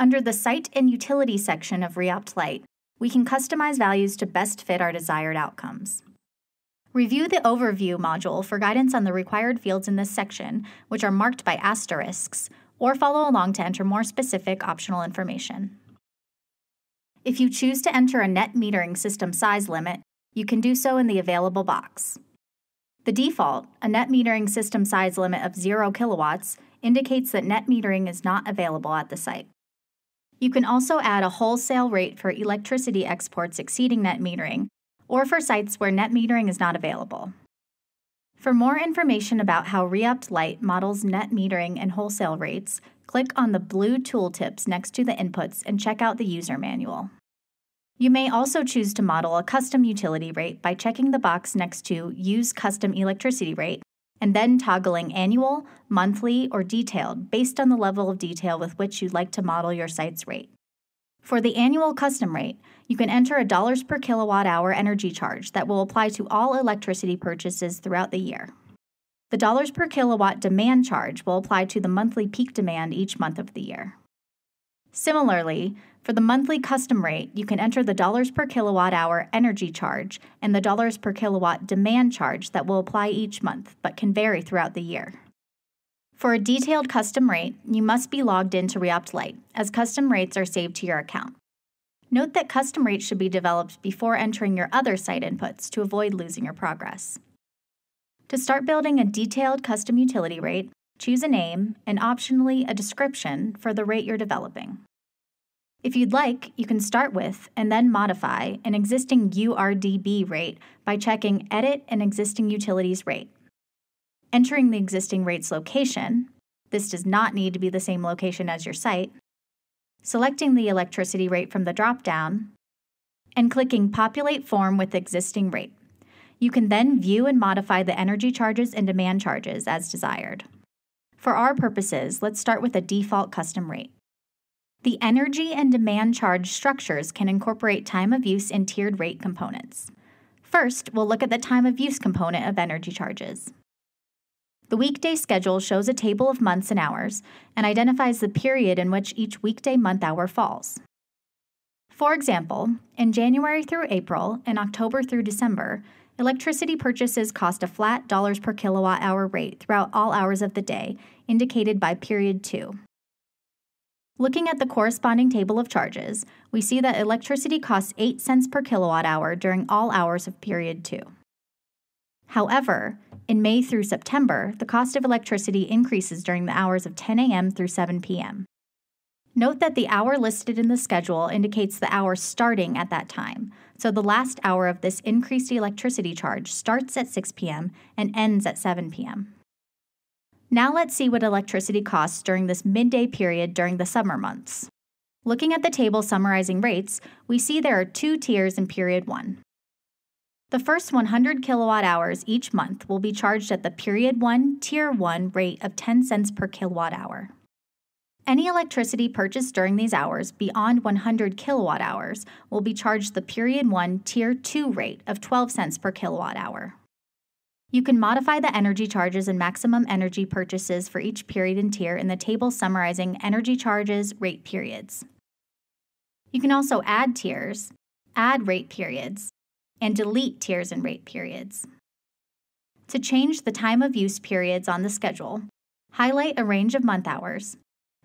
Under the Site and Utility section of Reopt Lite, we can customize values to best fit our desired outcomes. Review the Overview module for guidance on the required fields in this section, which are marked by asterisks, or follow along to enter more specific optional information. If you choose to enter a net metering system size limit, you can do so in the available box. The default, a net metering system size limit of 0 kilowatts, indicates that net metering is not available at the site. You can also add a wholesale rate for electricity exports exceeding net metering or for sites where net metering is not available. For more information about how Reopt Lite models net metering and wholesale rates, click on the blue tooltips next to the inputs and check out the user manual. You may also choose to model a custom utility rate by checking the box next to Use Custom Electricity Rate and then toggling annual, monthly, or detailed based on the level of detail with which you'd like to model your site's rate. For the annual custom rate, you can enter a dollars per kilowatt hour energy charge that will apply to all electricity purchases throughout the year. The dollars per kilowatt demand charge will apply to the monthly peak demand each month of the year. Similarly, for the monthly custom rate, you can enter the dollars per kilowatt hour energy charge and the dollars per kilowatt demand charge that will apply each month but can vary throughout the year. For a detailed custom rate, you must be logged into Reopt Lite, as custom rates are saved to your account. Note that custom rates should be developed before entering your other site inputs to avoid losing your progress. To start building a detailed custom utility rate, choose a name and optionally a description for the rate you're developing. If you'd like, you can start with and then modify an existing URDB rate by checking Edit an existing utilities rate entering the existing rate's location. This does not need to be the same location as your site. Selecting the electricity rate from the dropdown, and clicking Populate Form with Existing Rate. You can then view and modify the energy charges and demand charges as desired. For our purposes, let's start with a default custom rate. The energy and demand charge structures can incorporate time of use and tiered rate components. First, we'll look at the time of use component of energy charges. The weekday schedule shows a table of months and hours and identifies the period in which each weekday month hour falls. For example, in January through April and October through December, electricity purchases cost a flat dollars per kilowatt hour rate throughout all hours of the day, indicated by period 2. Looking at the corresponding table of charges, we see that electricity costs 8 cents per kilowatt hour during all hours of period 2. However, in May through September, the cost of electricity increases during the hours of 10 a.m. through 7 p.m. Note that the hour listed in the schedule indicates the hour starting at that time, so the last hour of this increased electricity charge starts at 6 p.m. and ends at 7 p.m. Now let's see what electricity costs during this midday period during the summer months. Looking at the table summarizing rates, we see there are two tiers in period 1. The first 100 kilowatt hours each month will be charged at the Period 1 Tier 1 rate of 10 cents per kilowatt hour. Any electricity purchased during these hours beyond 100 kilowatt hours will be charged the Period 1 Tier 2 rate of 12 cents per kilowatt hour. You can modify the energy charges and maximum energy purchases for each period and tier in the table summarizing energy charges rate periods. You can also add tiers, add rate periods, and delete tiers and rate periods. To change the time of use periods on the schedule, highlight a range of month hours,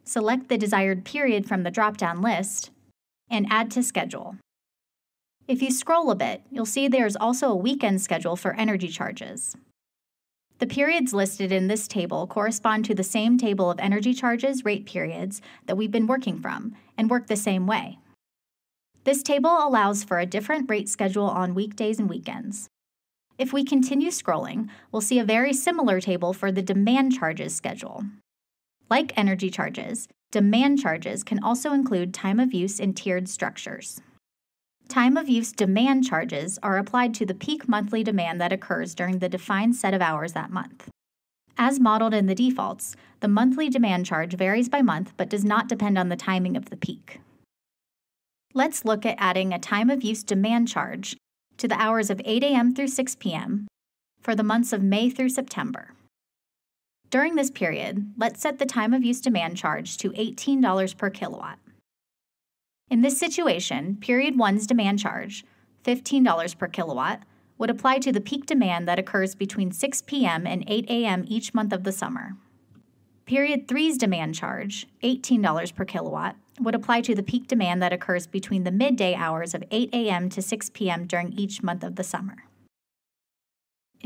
select the desired period from the drop down list, and add to schedule. If you scroll a bit, you'll see there's also a weekend schedule for energy charges. The periods listed in this table correspond to the same table of energy charges rate periods that we've been working from and work the same way. This table allows for a different rate schedule on weekdays and weekends. If we continue scrolling, we'll see a very similar table for the demand charges schedule. Like energy charges, demand charges can also include time of use in tiered structures. Time of use demand charges are applied to the peak monthly demand that occurs during the defined set of hours that month. As modeled in the defaults, the monthly demand charge varies by month but does not depend on the timing of the peak. Let's look at adding a time of use demand charge to the hours of 8 a.m. through 6 p.m. for the months of May through September. During this period, let's set the time of use demand charge to $18 per kilowatt. In this situation, period 1's demand charge, $15 per kilowatt, would apply to the peak demand that occurs between 6 p.m. and 8 a.m. each month of the summer. Period 3's demand charge, $18 per kilowatt, would apply to the peak demand that occurs between the midday hours of 8 a.m. to 6 p.m. during each month of the summer.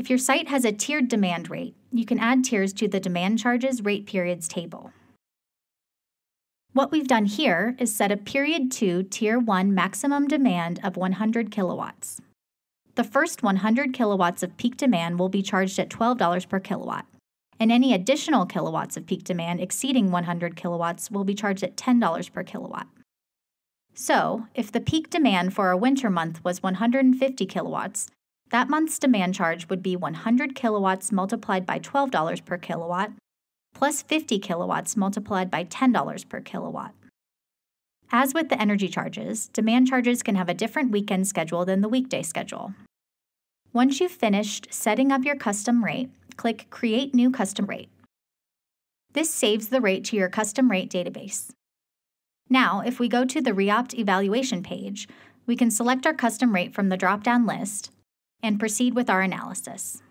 If your site has a tiered demand rate, you can add tiers to the demand charges rate periods table. What we've done here is set a period 2 tier 1 maximum demand of 100 kilowatts. The first 100 kilowatts of peak demand will be charged at $12 per kilowatt, and any additional kilowatts of peak demand exceeding 100 kilowatts will be charged at $10 per kilowatt. So, if the peak demand for a winter month was 150 kilowatts, that month's demand charge would be 100 kilowatts multiplied by $12 per kilowatt, plus 50 kilowatts multiplied by $10 per kilowatt. As with the energy charges, demand charges can have a different weekend schedule than the weekday schedule. Once you've finished setting up your custom rate, click Create New Custom Rate. This saves the rate to your custom rate database. Now, if we go to the Reopt evaluation page, we can select our custom rate from the drop down list and proceed with our analysis.